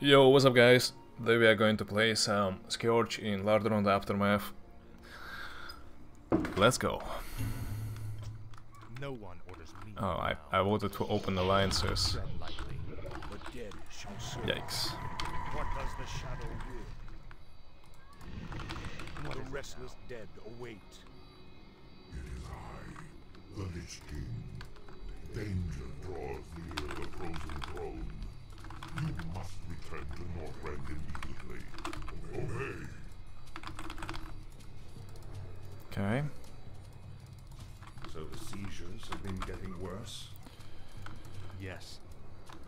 Yo, what's up guys? Today we are going to play some Scourge in Lordaeron the Aftermath. Let's go. No one orders me. Oh, I, I voted to open alliances. Tread lightly. The dead shall soar. Yikes. What does the shadow will? The restless dead await. It is I, the Lich King. Danger draws near the frozen throne. You must return to Northrend immediately. Obey. Okay. So the seizures have been getting worse? Yes.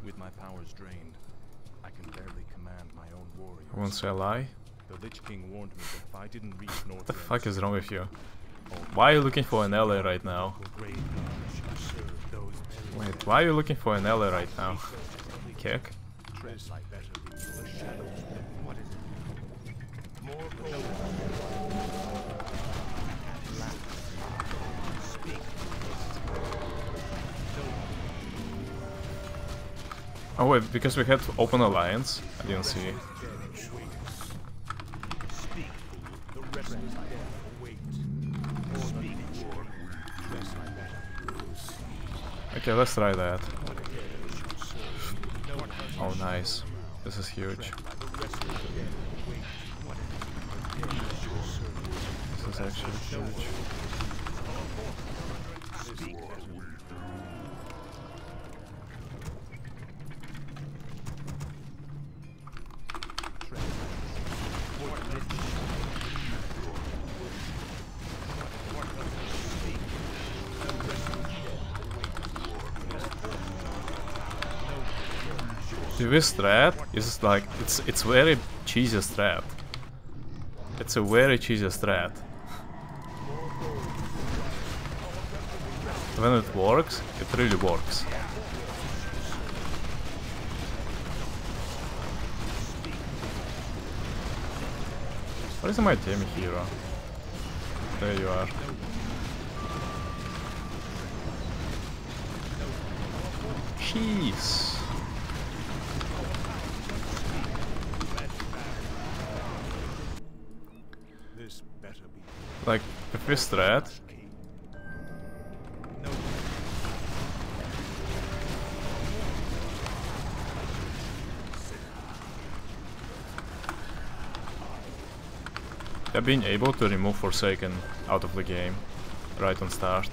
With my powers drained, I can barely command my own warriors. Wants to lie? The Lich King warned me that if I didn't reach North What the fuck is wrong with you? Why are you looking for an ally right now? shall serve those buried Wait, why are you looking for an ally right now? Kick? Tread like better reach the shadows. What is it? More gold. Speak. Oh wait, because we had to open alliance? I didn't see. Dead awaits. Speak, fool. The restless dead await. Speak, fool. Dress like better. Okay, let's try that. What a dead shall serve. No one has Oh nice. This is huge. This is actually huge. This strat is like it's it's very cheesy strat. It's a very cheesy strat. When it works, it really works. Where is my team hero? There you are. Jeez. This better be No. they're being able to remove Forsaken out of the game right on start.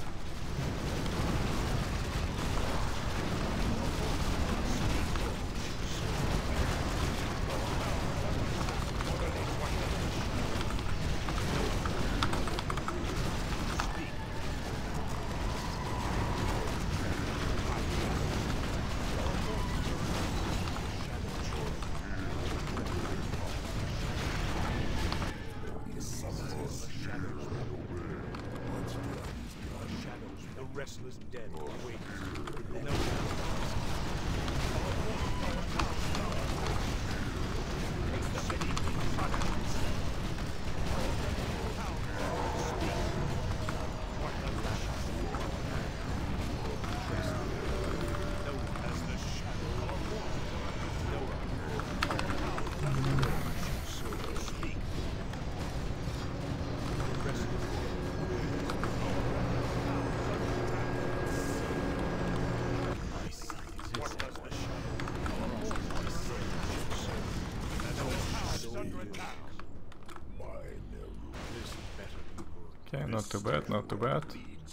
Not too bad, not too bad.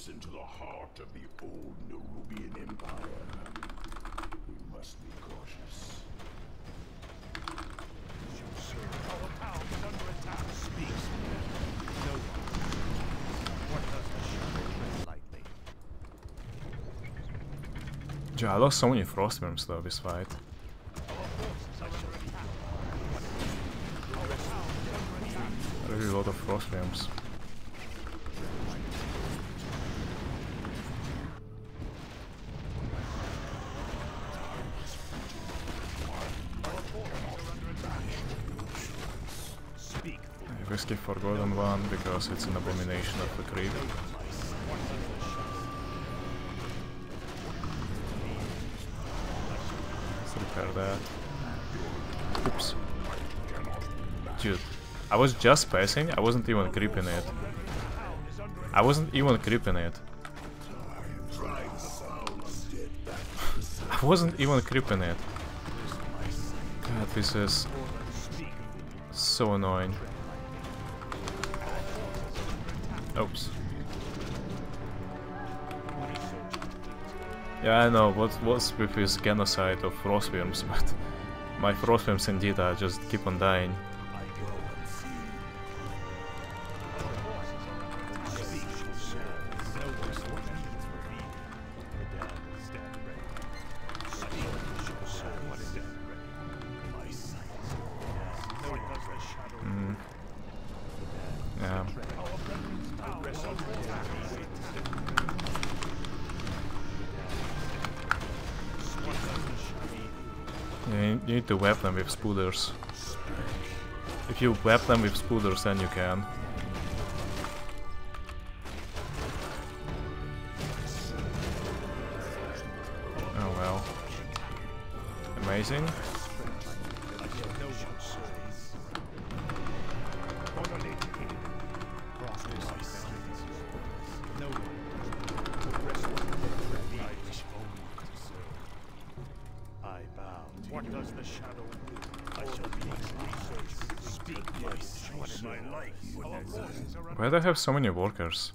Into the heart of the old Nerubian Empire. We must be cautious. Gee, I lost so many frost worms though this fight. Really a lot of frost because it's an abomination of the creep. Let's repair that. Oops. Dude, I was just passing, I wasn't even creeping it. I wasn't even creeping it. I wasn't even creeping it. God, this is so annoying. Oops. Yeah, I know what what's with this genocide of frostworms, but my frostworms indeed are just keep on dying. Need to web them with spooders. If you web them with spooders, then you can. Oh well. Amazing. Have so many workers?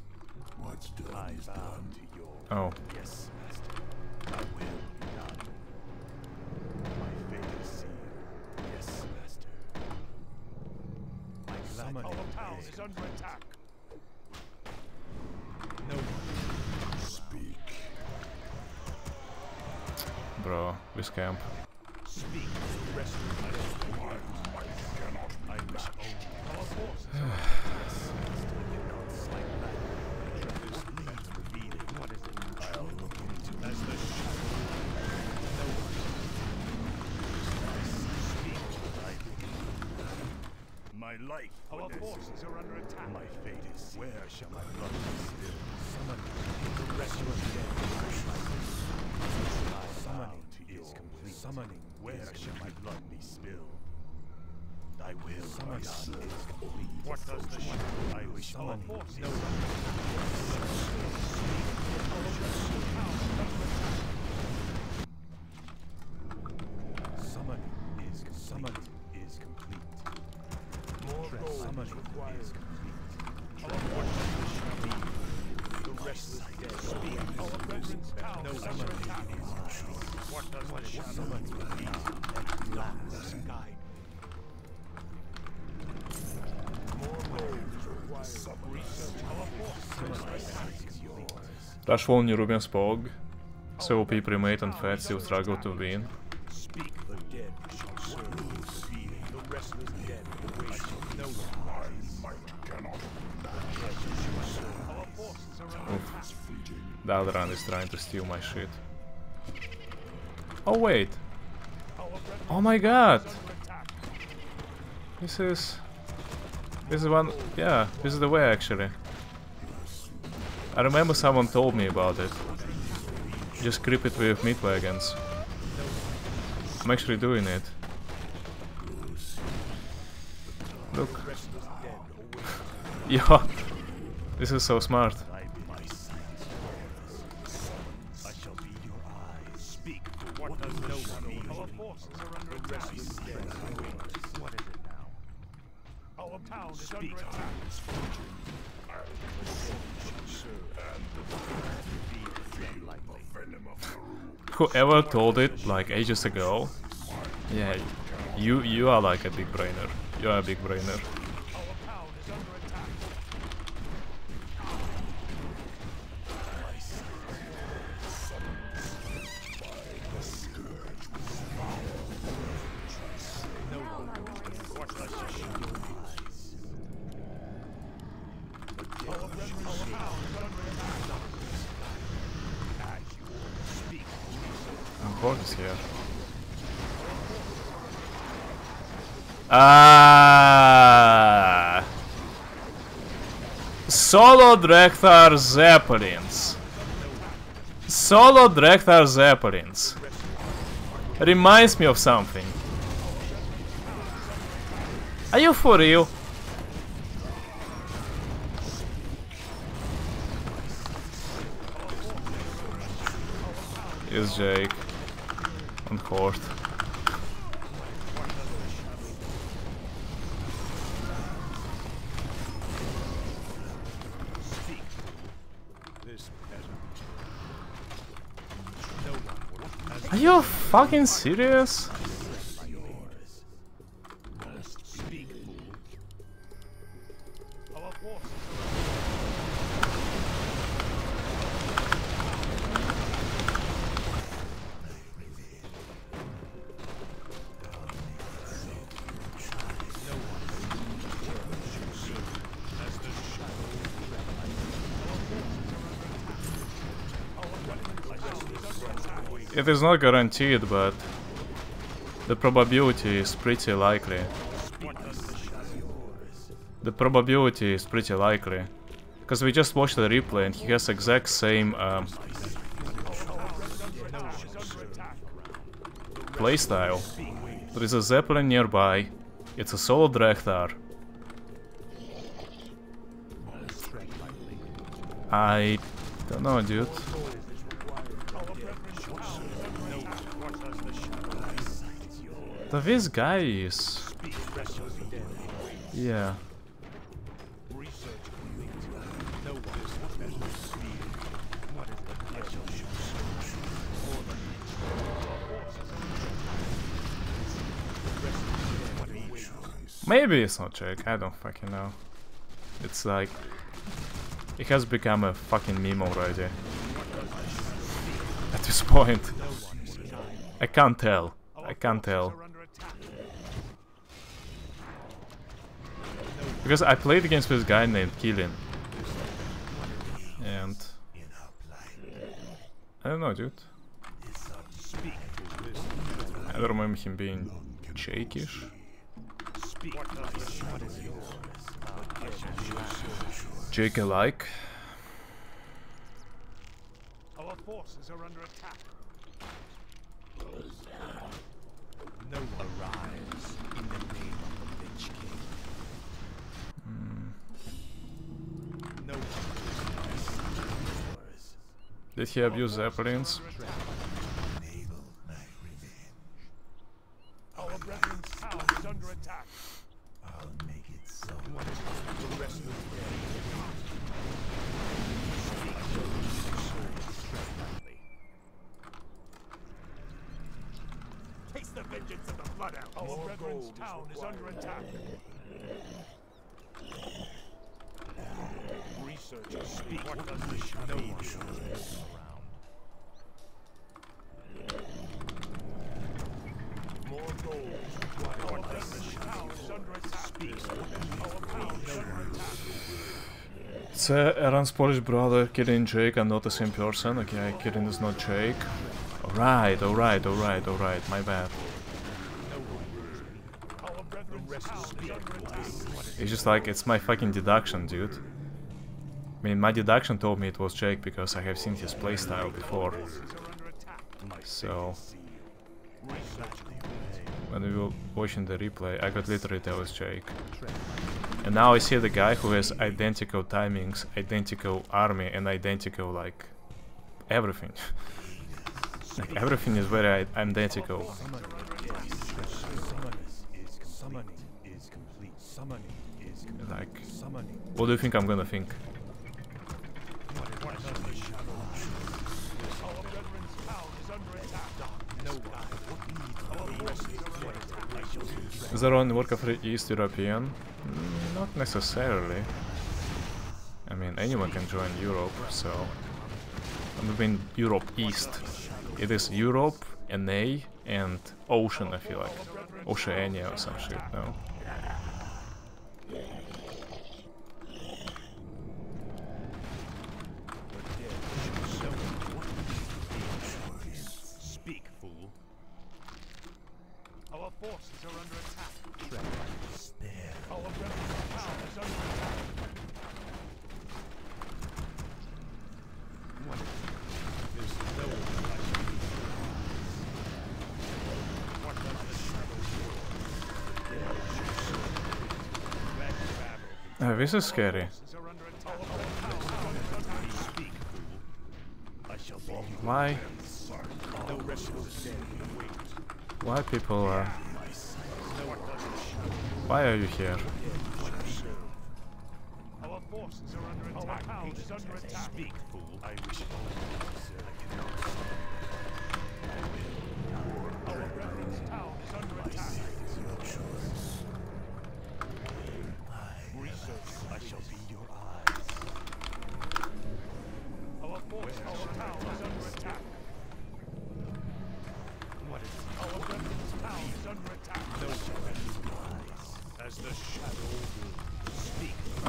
My life. Oh, Our forces are under attack. My fate is Where shall my blood be spilled? Summon the the dead. Summoning is complete. Summoning. Where shall my blood be spilled? Thy will Summon is complete. What does the shadow I wish summon? No Summoning is summoning is complete. More summoning is complete. What does the shadow The restless dead speak. Our veterans town no summoning is complete. What does the shadow summoning at last guide Rush won European Spog. So OP primate and Fat still struggle to win. The no one. Is trying to steal my shit. Oh wait. Oh my god. This is... This is one... Yeah, this is the way actually. I remember someone told me about it. Just creep it with meat wagons. I'm actually doing it. Look. yeah. This is so smart. I be my sight. I Whoever told it like ages ago, yeah, you you are like a big brainer. You are a big brainer. Our town is under attack. Oh, Borg is here. Ah. Solo Drekthar Zeppelins. Solo Drekthar Zeppelins. Reminds me of something. Are you for real? Is Jake on court. This better. No one would Are you fucking serious? Is not guaranteed, but the probability is pretty likely. The probability is pretty likely. Because we just watched the replay and he has exact same um, playstyle. There is a Zeppelin nearby. It's a solo Drekthar. I don't know, dude. But this guy is... Yeah. Maybe it's not Jake, I don't fucking know. It's like... It has become a fucking meme already. At this point. I can't tell. I can't tell. Because I played against this guy named Killian. And... I don't know, dude. Speak, fool. This I don't remember him being Jakeish. speak. What is yours? Jake alike. Our forces are under attack. No one arise rest of the day. Taste the vengeance of the Blood Elves. Our brethren's town is under attack. Researchers speak. What does the shadow? More gold. Our brethren's town is under attack. Our is under attack. Це Aaron's Polish brother, Kirin Jake are not the same person. Okay, Kirin is not Jake. Alright, alright, alright, alright, my bad. It's just like, it's my fucking deduction, dude. I mean, my deduction told me it was Jake because I have seen his playstyle before. So, when we were watching the replay, I got literally that was Jake. And now I see the guy who has identical timings, identical army, and identical, like, everything. like, everything is very identical. Like, what do you think I'm gonna think? What does the shadow Our brethren's town is under attack. No one. Our forces are under attack. Is there only for East European? Mm, not necessarily. I mean, anyone can join Europe, so... I mean, Europe East. It is Europe, NA, and Ocean, I feel like. Oceania or some shit, no? This is scary. Why? Why people are... Why are you here? Our forces are under attack. Our town is under attack. Speak, fool. I wish only to serve. I cannot Our brethren's town is under attack. Research. I shall be your eyes. Our force, our town is under attack. What is it? Our brethren's town is under attack. No eyes. As the shadow will speak.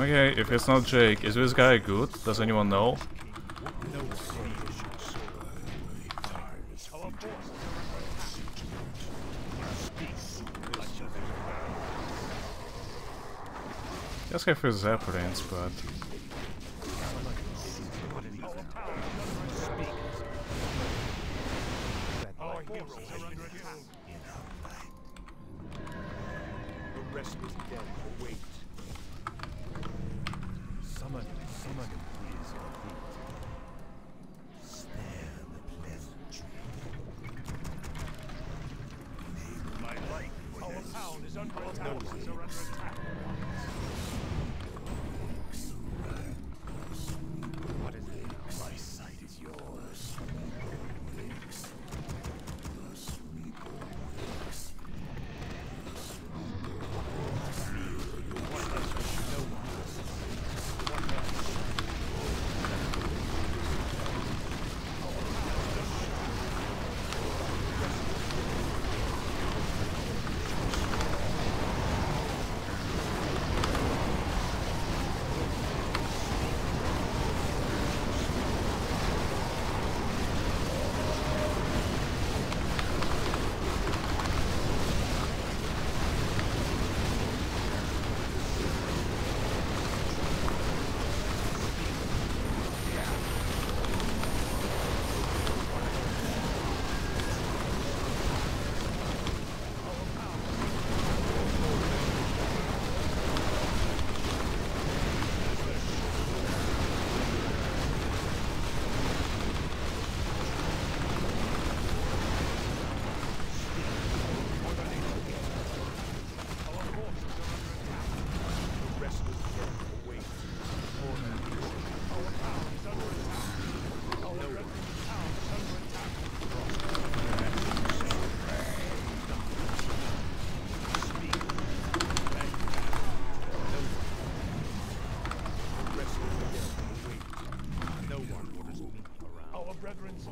Okay, if it's not Jake, is this guy good? Does anyone know? No one should serve. Our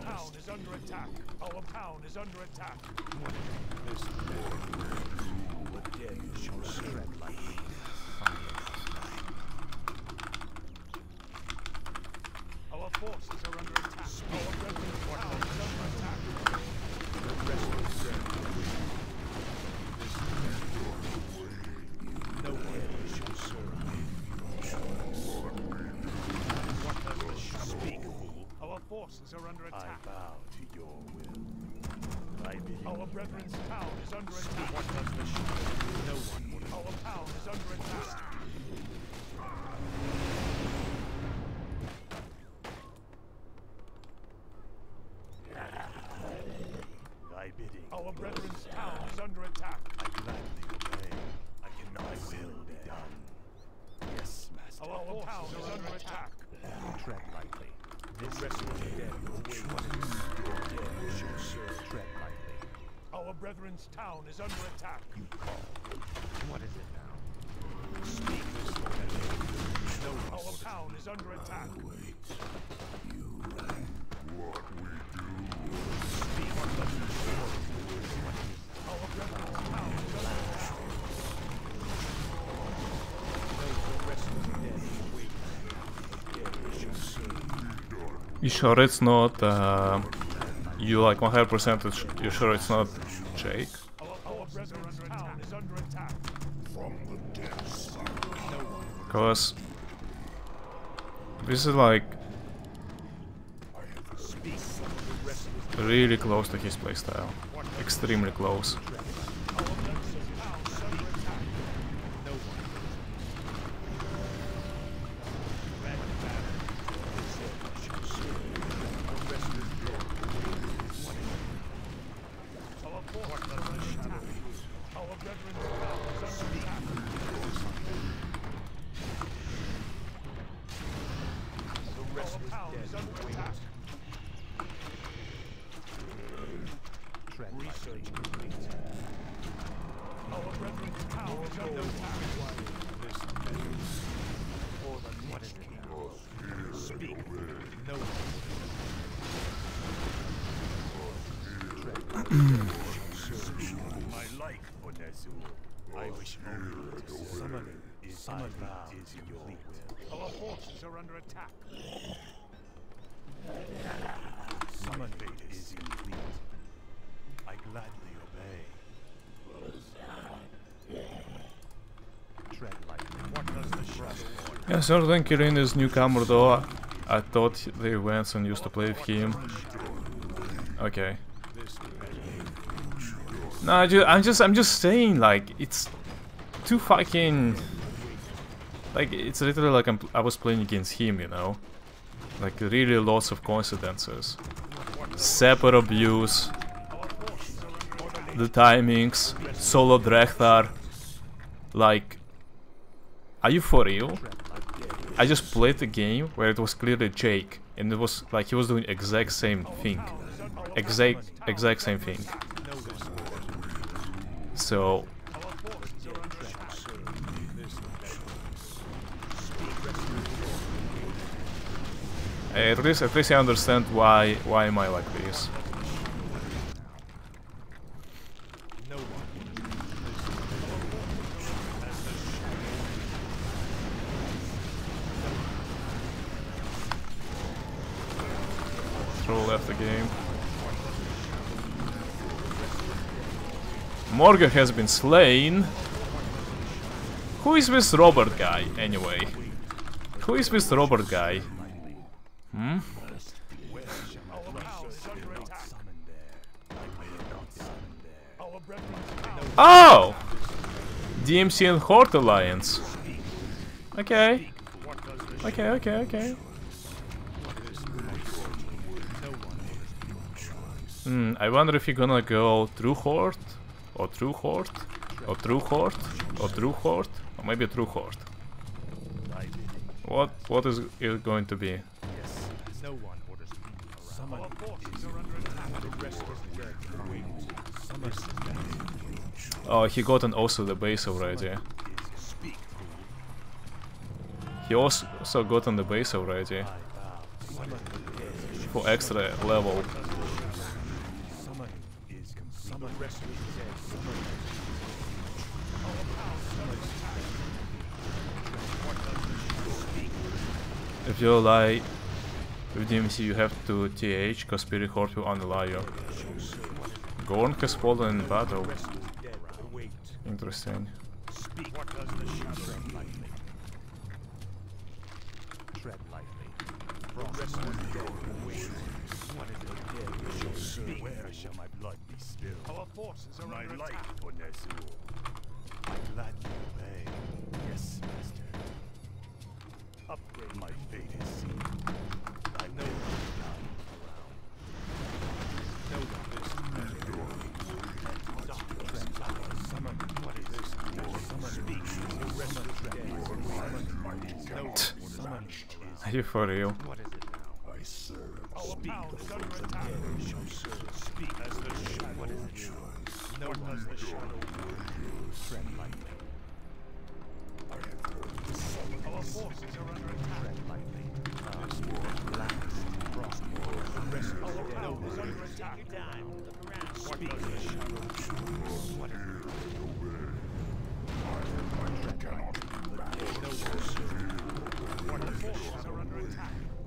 town is under attack. Our town is under attack. This the dead shall tread lightly. Our forces are under attack. Our brethren's town is under attack. The rest of the dead No one shall serve What does the sh- speak, fool? Our forces are under attack. I bow to your will. I bid Our brethren's town is under attack. What does the sh- No one will. Our town is under attack. Thy bidding. Our brethren's town is under attack. I gladly obey. I cannot. Thy will be done. Yes, master. Our, Our is under attack. Tread lightly. This the dead will wait. Tread. Our brethren's town is under attack. You call. What is it now? Speak this No, our town is under attack. Wait. You what we do. Speak what does you Our brethren's town is under attack. No, the rest of the dead wait. The dead should serve. You sure it's not, uh, You like 100% you sure it's not Jake? Because... This is like really close to his playstyle. Extremely close. our brethren's town is under attack. No one. My like, Onezu. I wish only to summoning is summoning is in your will. Our forces are under attack. Summon fate is complete. I gladly obey. Tread lightly. What does the certain Kirin is newcomer though. I thought they went and used to play with him. Okay. No, I ju I'm just I'm just saying like it's too fucking like it's literally like I'm, I was playing against him, you know, like really lots of coincidences, separate abuse, the timings, solo Drekthar, like, are you for real? I just played a game where it was clearly Jake, and it was like he was doing exact same thing, exact exact same thing. So at least at least I understand why why am I like this. Morgan has been slain. Who is this Robert guy, anyway? Who is this Robert guy? Hmm? Oh! DMC and Horde Alliance. Okay. Okay, okay, okay. Hmm, I wonder if you're gonna go through Horde, or true Horde, or true Horde, or true Horde, or maybe a true Horde. What what is it going to be? Yes, No one orders. Summon Oh, he got an also the base already. He also also got on the base already. For extra level. Summoning is complete. Summon rest is dead. Summon. If you lie with DMC you have to TH cause Spirit Horde will unallow you. Gorn has fallen in battle. Wait. Interesting. Speak. What does the shadow lightly? Tread Are you for real? What is it now? I serve. Oh, speak. The under attack. Shall serve. Speak as the shadow. What is it now? No one. the shadow. Tread lightly. Our forces are under attack. Tread lightly. Last. Frost. The rest of the dead. Is under attack. Speak as the shadow. What is it? Tread lightly. No What are under attack.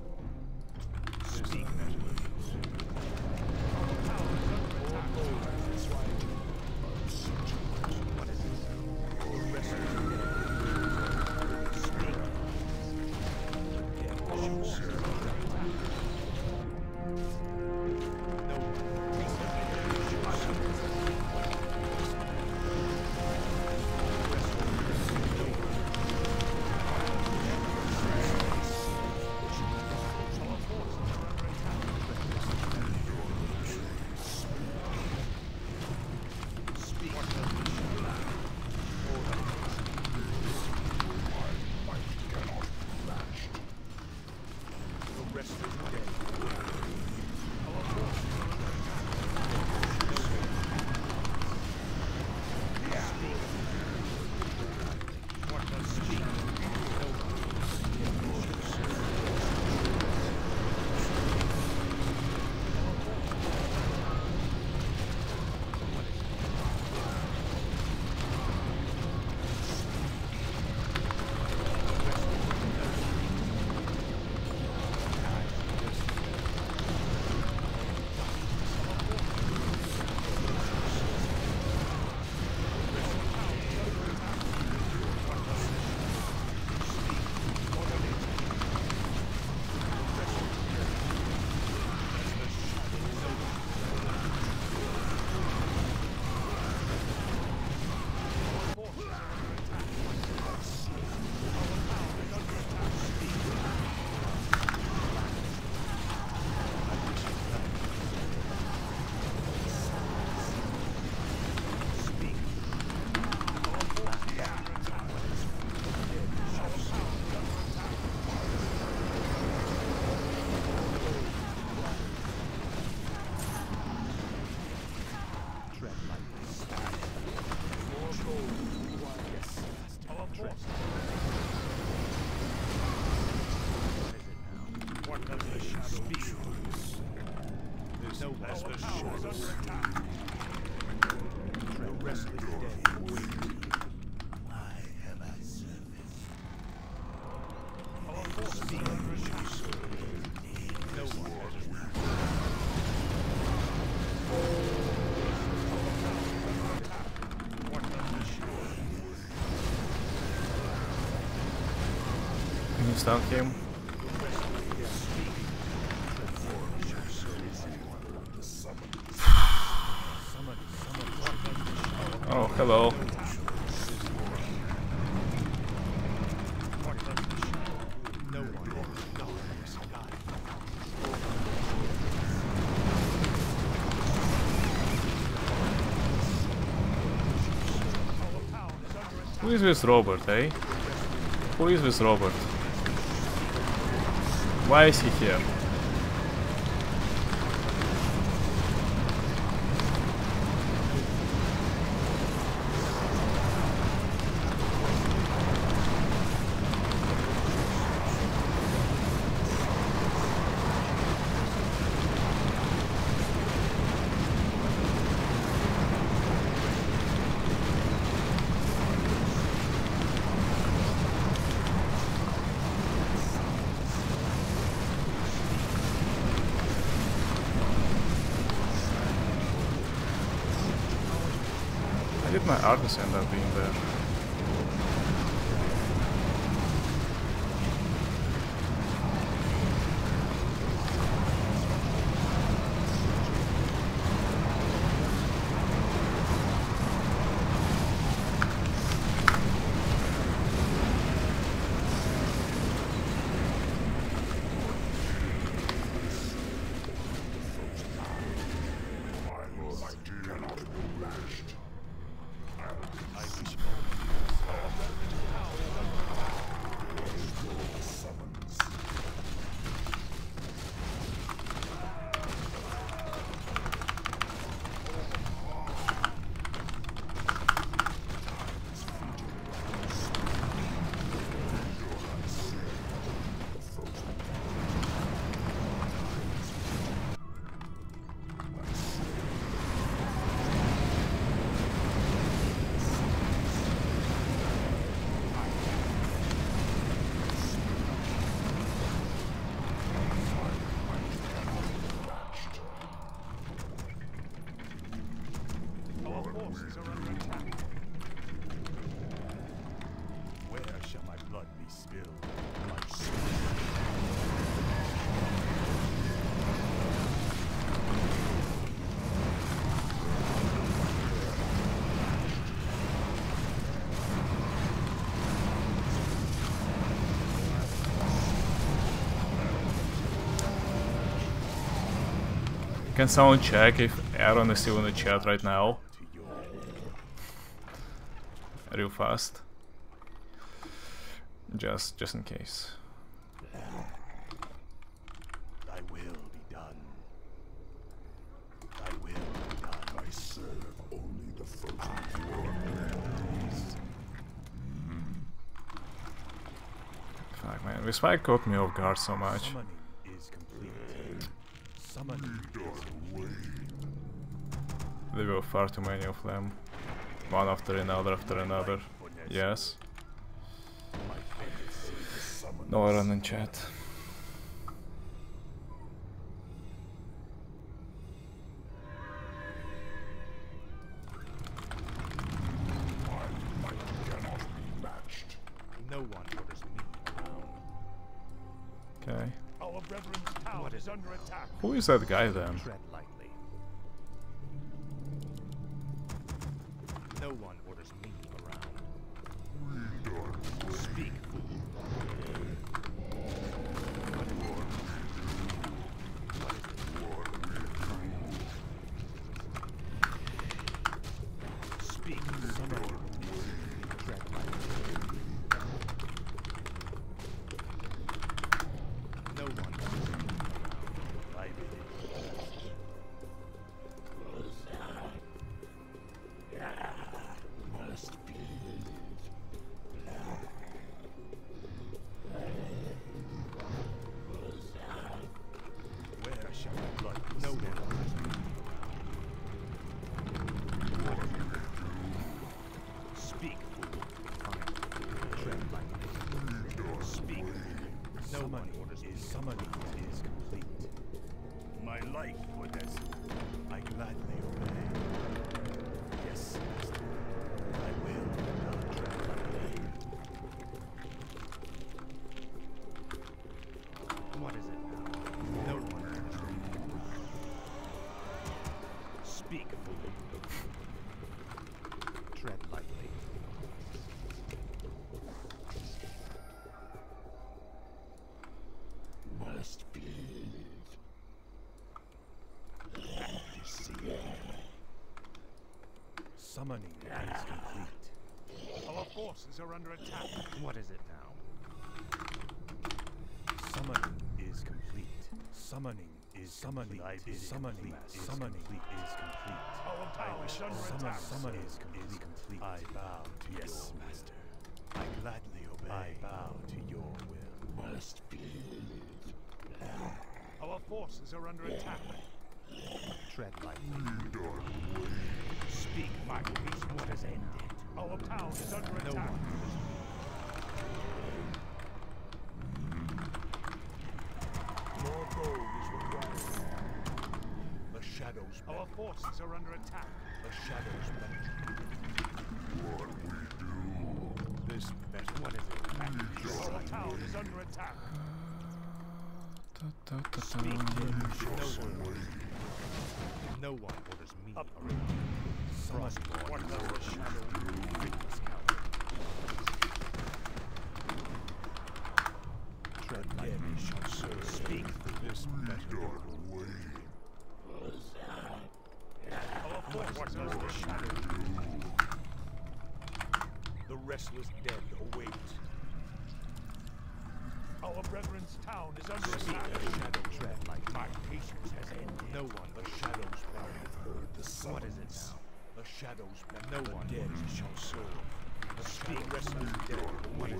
Oh, hello. Who is this Robert, eh? Who is this Robert? Why did my Argus end up being there? My might cannot be matched. I wish Summons. Our forces are under attack. Where shall my blood be spilled? My soul. Can someone check if Aaron is still in the chat right now? Real fast. Just just in case. Thy will be done. Thy will be done. I serve only the frozen world. Mm-hmm. Fuck man, this fight caught me off guard so much. Summoning is complete. Summoning There were far too many of them. One after another after another. Yes. My favorite. No Aaron in chat. My might cannot be matched. No one orders me around. Okay. Our brethren's town is under attack. Who is that guy then? No one orders me around. Speak, fool. Is summoning is complete. My life Summoning is complete. Our forces are under attack. What is it now? Summoning is complete. Summoning is summoning is summoning summoning is complete. Our power is under attack. Summon is complete. I bow to yes, your master. I gladly obey. I bow to your will. Must be. Our forces are under attack. Tread lightly. Speak, my peace. What has ended? Our town is under attack. More gold is required. The shadows. Our forces are under attack. The shadows penetrate. What we do. This better. What is it? Our town is under attack. Ta, ta, ta, ta. Speak, no one. No one orders me. Up. Frostborn. What does the shadow do? Witness count. Tread lightly shall serve. Speak this better. Away. Our force what does the shadow do? The restless dead await. Our brethren's town is under attack. The shadow tread like my patience has ended. No one. but shadows burn. What is it now? The shadows burn. No one dead shall serve. The speak restless dead await.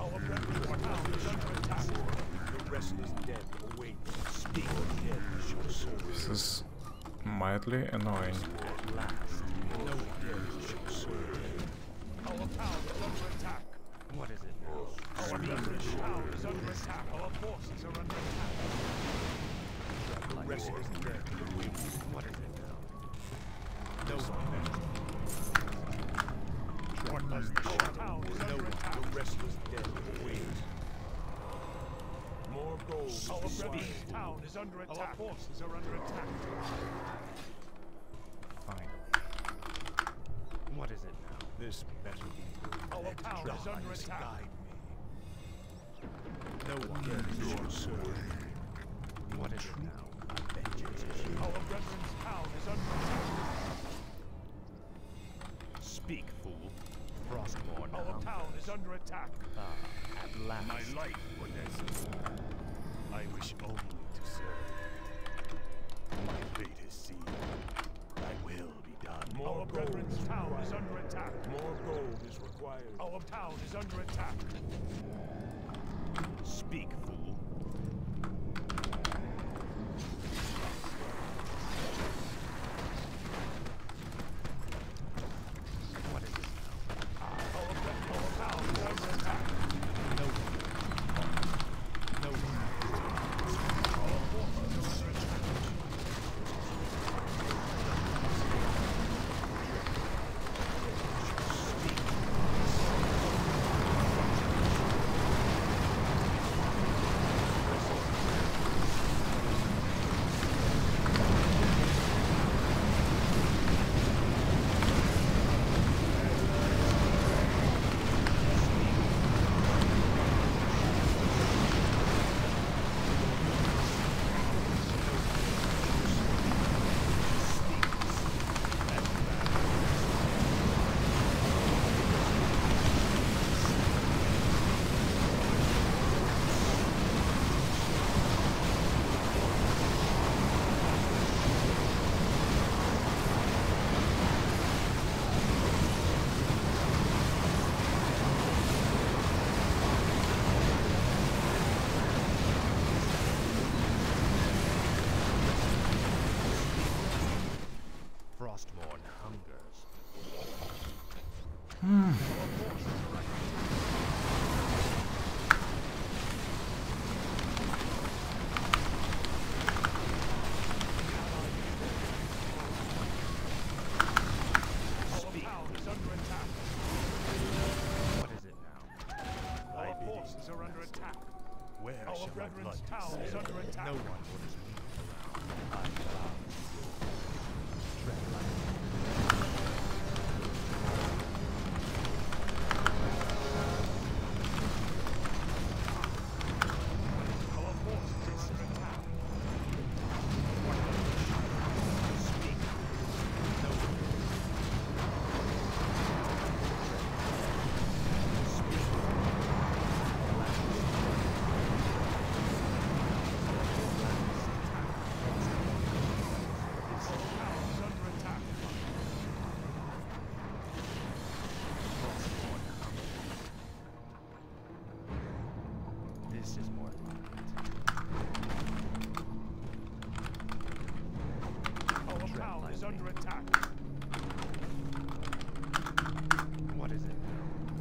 Our brethren's town is under attack. The restless dead await. Speak dead shall serve. This is mildly annoying. At last, no one dares shall serve. Our town is under attack. What is it now? Our British town is under attack. Our forces are under attack. The rest is dead. What is it now? No one dares. What does the Our town is under attack. The rest is dead. Wait. More gold. Our British town is under attack. Our forces are under attack. Fine. What is it now? This better be. Our power is under attack. Guide me. No one shall serve. What is it now? Vengeance is Our brethren's town is under attack. Speak, fool. Frostborn. Our town is under attack. Ah, at last. My life, Odessa. I wish only to serve. My fate is sealed. Thy will be done. More Our gold brethren's town is under attack. More gold is required. Our town is under attack. Speak, fool. What is it now? Our, our town is under attack. No one. No one. Our forces are under attack. Speak. Frostmourne hungers. Speak. What is it now? Our forces are under attack. Where Our shall brethren's town is under attack. No one under attack. What is it?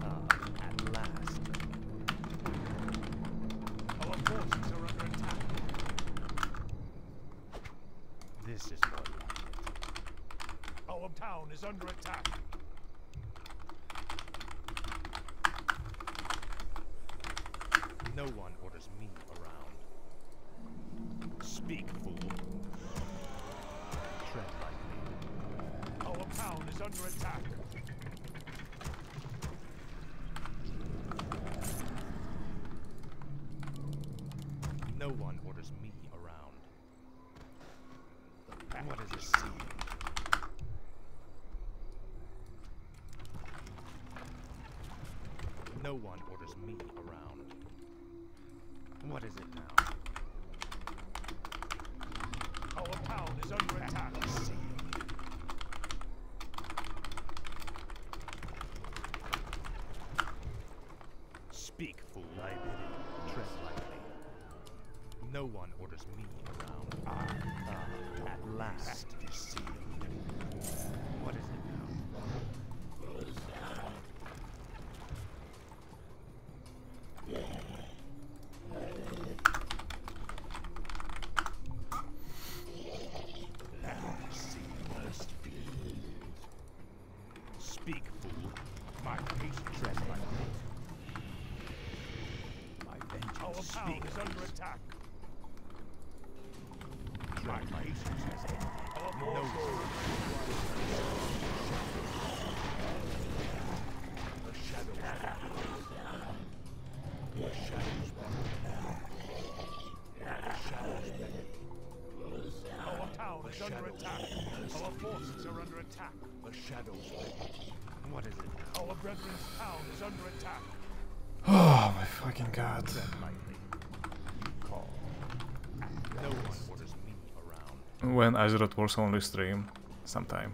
Ah, at last. Our forces are under attack. This is more like it. Our town is under attack. No one orders me around. Speak, fool. Under attack. No one orders me around. What is a sea? No one orders me around. What is it now? Our town is under attack. I. Tread lightly. No one orders me around. Ah, ah, at last sealed. What is it attack. The shadows What is it? Our brethren's town is under attack. Oh my fucking god. Tread lightly. You. No one orders me around. When Azeroth Wars only stream. Sometime.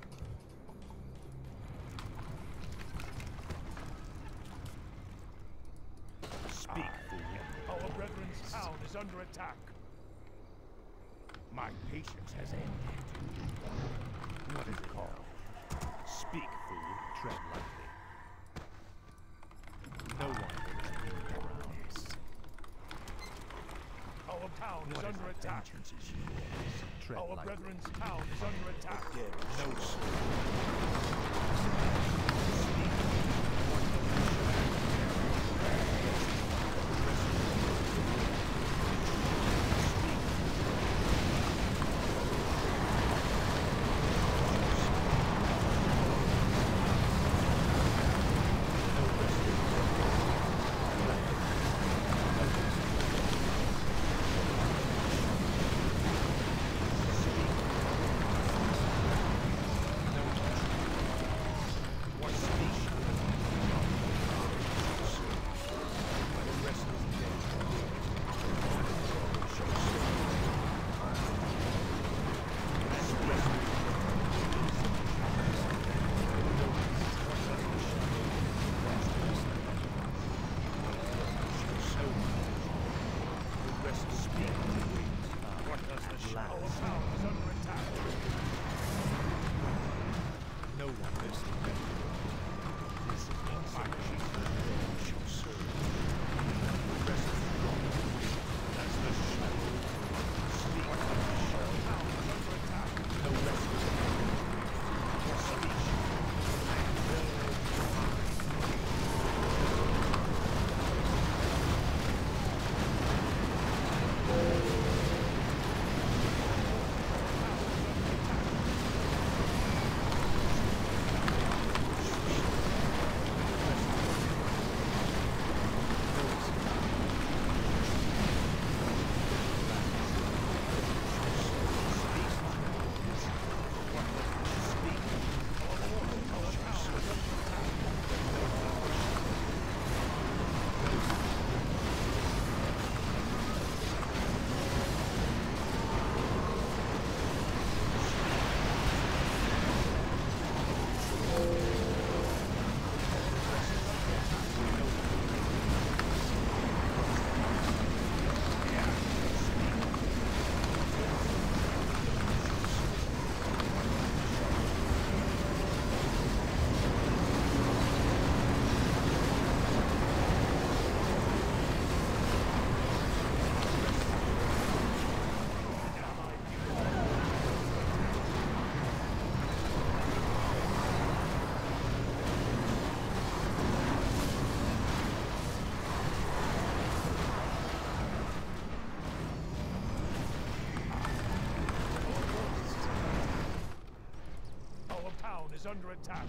Is under attack.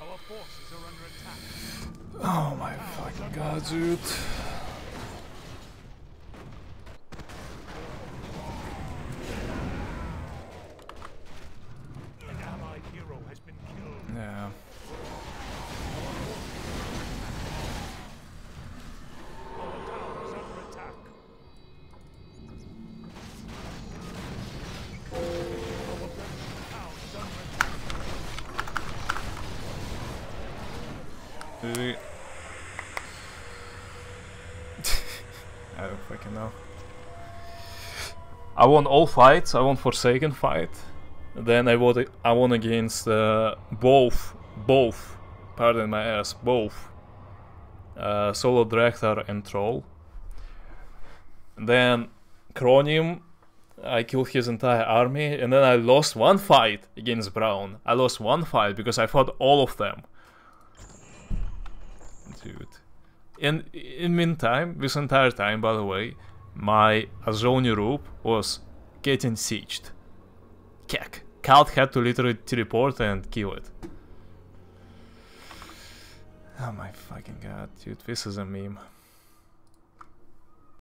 Our forces are under attack. Oh my fucking god, dude. I won all fights. I won Forsaken fight. Then I won. I won against uh, both, both. Pardon my ass, both. Uh, Solo Drekthar and Troll. Then Chronim, I killed his entire army, and then I lost one fight against Brown. I lost one fight because I fought all of them dude. In in meantime, this entire time, by the way, my Azoni Roop was getting sieged. Kek. Cult had to literally teleport and kill it. Oh my fucking god, dude, this is a meme.